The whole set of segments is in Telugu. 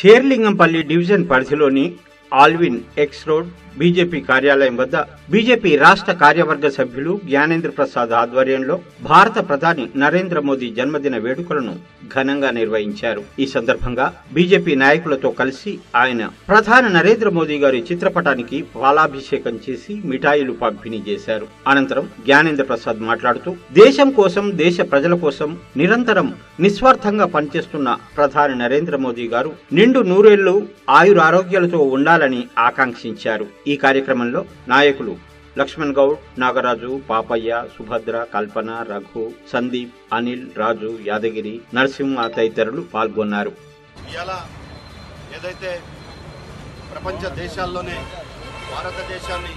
షేర్లింగంపల్లి డివిజన్ పరిధిలోని ఆల్విన్ ఎక్స్ రోడ్ బీజేపీ కార్యాలయం వద్ద బీజేపీ రాష్ట్ర కార్యవర్గ సభ్యులు జ్ఞానేంద్ర ప్రసాద్ ఆధ్వర్యంలో భారత ప్రధాని నరేంద్ర మోదీ జన్మదిన వేడుకలను ఘనంగా నిర్వహించారు. ఈ సందర్భంగా బీజేపీ నాయకులతో కలిసి ఆయన ప్రధాని నరేంద్ర మోదీ గారి చిత్రపటానికి పాలాభిషేకం చేసి మిఠాయిలు పంపిణీ చేశారు. అనంతరం జ్ఞానేంద్ర ప్రసాద్ మాట్లాడుతూ దేశం కోసం దేశ ప్రజల కోసం నిరంతరం నిస్వార్థంగా పనిచేస్తున్న ప్రధాని నరేంద్ర మోదీ గారు నిండు నూరేళ్ళు ఆయురారోగ్యాలతో ఉండాలని ఆకాంక్షించారు. ఈ కార్యక్రమంలో నాయకులు లక్ష్మణ్ గౌడ్ నాగరాజు పాపయ్య సుభద్ర కల్పన రఘు సందీప్ అనిల్ రాజు యాదగిరి నరసింహ తదితరులు పాల్గొన్నారు. ఏదైతే ప్రపంచ దేశాల్లోనే భారతదేశాన్ని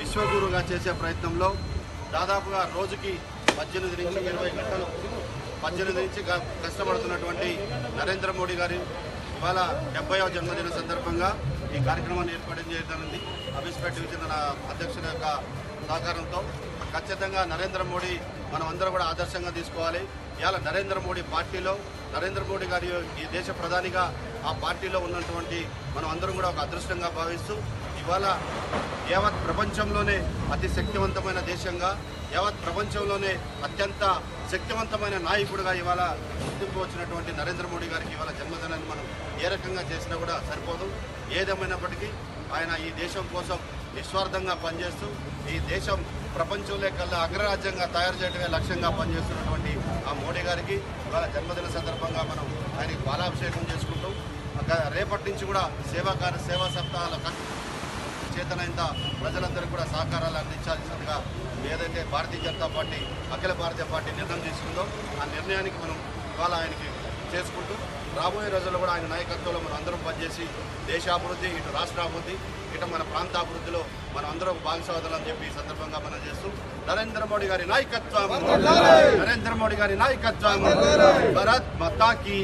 విశ్వగురుగా చేసే ప్రయత్నంలో దాదాపుగా రోజుకి పద్దెనిమిది నుంచి ఇరవై గంటలు పద్దెనిమిది నుంచి కష్టపడుతున్నటువంటి నరేంద్ర మోడీ గారి ఇవాళ డెబ్బైవ జన్మదిన సందర్భంగా ఈ కార్యక్రమాన్ని ఏర్పాటు చేయడానికి అబిస్పేట్ డివిజన్ అధ్యక్షుల యొక్క సహకారంతో ఖచ్చితంగా నరేంద్ర మోడీ మనం అందరం కూడా ఆదర్శంగా తీసుకోవాలి. ఇవాళ నరేంద్ర మోడీ పార్టీలో నరేంద్ర మోడీ గారి ఈ దేశ ప్రధానిగా ఆ పార్టీలో ఉన్నటువంటి మనం అందరం కూడా ఒక అదృష్టంగా భావిస్తూ ఇవాళ యావత్ ప్రపంచంలోనే అతి శక్తివంతమైన దేశంగా యావత్ ప్రపంచంలోనే అత్యంత శక్తివంతమైన నాయకుడిగా ఇవాళ గుర్తింపు వచ్చినటువంటి నరేంద్ర మోడీ గారికి ఇవాళ జన్మదినాన్ని మనం ఏ రకంగా చేసినా కూడా సరిపోదు. ఏదేమైనప్పటికీ ఆయన ఈ దేశం కోసం నిస్వార్థంగా పనిచేస్తూ ఈ దేశం ప్రపంచంలో కల్లా అగ్రరాజ్యంగా తయారు చేయడమే లక్ష్యంగా పనిచేస్తున్నటువంటి ఆ మోడీ గారికి ఇవాళ జన్మదిన సందర్భంగా మనం ఆయనకి పాలాభిషేకం చేసుకుంటూ రేపటి నుంచి కూడా సేవా కార్య సేవా సప్తాహాల చేతనైంత చేతనైనంత ప్రజలందరికీ కూడా సహకారాలు అందించాల్సిందిగా ఏదైతే భారతీయ జనతా పార్టీ అఖిల భారతీయ పార్టీ నిర్ణయం తీసుకుందో ఆ నిర్ణయానికి మనం ఇవాళ ఆయనకి చేసుకుంటూ రాబోయే రోజుల్లో కూడా ఆయన నాయకత్వంలో మనం అందరం పనిచేసి దేశాభివృద్ధి ఇటు రాష్ట్ర అభివృద్ధి ఇటు మన ప్రాంత అభివృద్ధిలో మనం అందరం భాగస్వాదులు అని చెప్పి ఈ సందర్భంగా మనం చేస్తూ నరేంద్ర మోడీ గారి నాయకత్వం. నరేంద్ర మోడీ గారి నాయకత్వం. భరత్ మతాకి